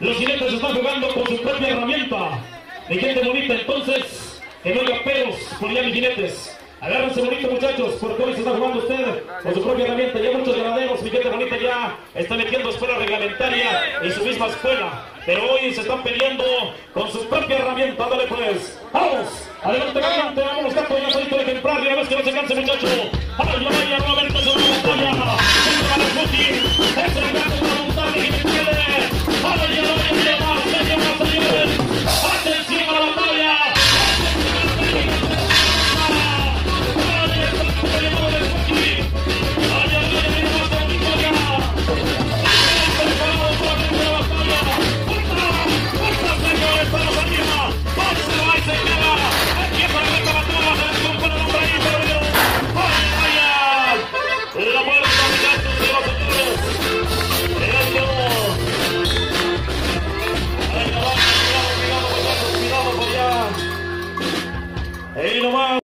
Los jinetes están jugando con su propia herramienta. Mi gente bonita, entonces, que no haya pelos por ya mis jinetes. Agárrense bonito muchachos, porque hoy se está jugando usted con su propia herramienta. Ya muchos ganaderos, mi gente bonita, ya Está metiendo escuela reglamentaria en su misma escuela. Pero hoy se están peleando con su propia herramienta. Dale pues, vamos, adelante valiente, vámonos capo, ya solito el ejemplar, ya ves que no se canse muchacho. ¡Ay, vaya, Roberto,